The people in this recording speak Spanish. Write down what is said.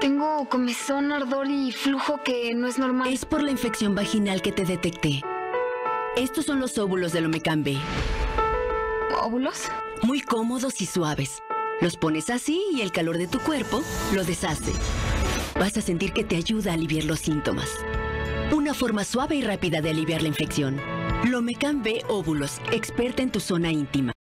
Tengo comezón, ardor y flujo que no es normal. Es por la infección vaginal que te detecté. Estos son los óvulos del Omecambe. ¿Óvulos? Muy cómodos y suaves. Los pones así y el calor de tu cuerpo lo deshace. Vas a sentir que te ayuda a aliviar los síntomas. Una forma suave y rápida de aliviar la infección. Lomecam B Óvulos, experta en tu zona íntima.